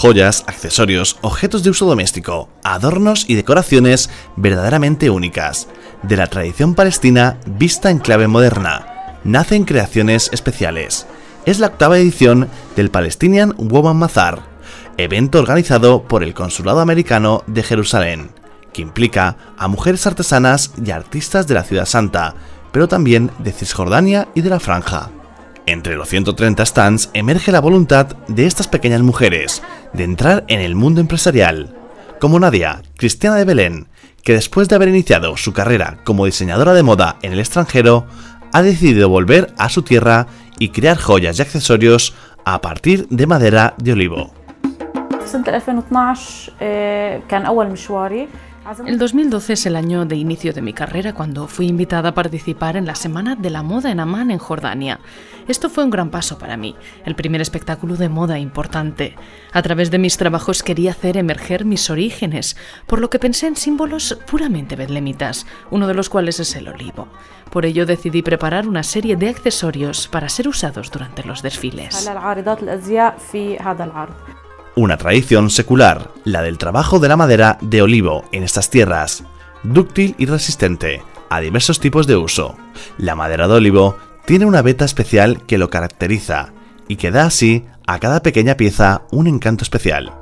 Joyas, accesorios, objetos de uso doméstico, adornos y decoraciones verdaderamente únicas, de la tradición palestina vista en clave moderna. Nacen creaciones especiales. Es la octava edición del Palestinian Woman Mazar, evento organizado por el Consulado Americano de Jerusalén, que implica a mujeres artesanas y artistas de la Ciudad Santa, pero también de Cisjordania y de la Franja. Entre los 130 stands emerge la voluntad de estas pequeñas mujeres de entrar en el mundo empresarial, como Nadia, cristiana de Belén, que después de haber iniciado su carrera como diseñadora de moda en el extranjero, ha decidido volver a su tierra y crear joyas y accesorios a partir de madera de olivo. El 2012 es el año de inicio de mi carrera cuando fui invitada a participar en la Semana de la Moda en Amán, en Jordania. Esto fue un gran paso para mí, el primer espectáculo de moda importante. A través de mis trabajos quería hacer emerger mis orígenes, por lo que pensé en símbolos puramente bedlemitas, uno de los cuales es el olivo. Por ello decidí preparar una serie de accesorios para ser usados durante los desfiles una tradición secular, la del trabajo de la madera de olivo en estas tierras, dúctil y resistente a diversos tipos de uso. La madera de olivo tiene una veta especial que lo caracteriza y que da así a cada pequeña pieza un encanto especial.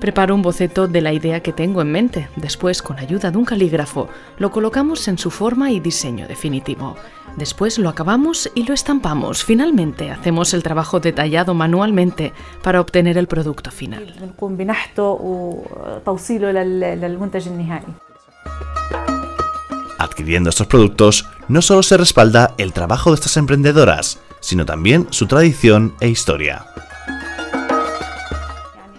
Preparo un boceto de la idea que tengo en mente. Después, con ayuda de un calígrafo, lo colocamos en su forma y diseño definitivo. Después lo acabamos y lo estampamos. Finalmente, hacemos el trabajo detallado manualmente para obtener el producto final. Adquiriendo estos productos, no solo se respalda el trabajo de estas emprendedoras, sino también su tradición e historia.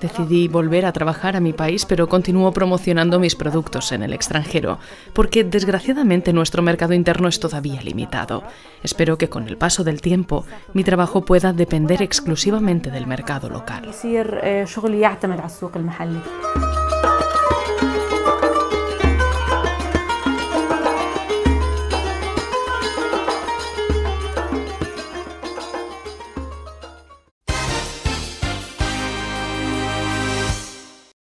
Decidí volver a trabajar a mi país, pero continúo promocionando mis productos en el extranjero, porque desgraciadamente nuestro mercado interno es todavía limitado. Espero que con el paso del tiempo mi trabajo pueda depender exclusivamente del mercado local.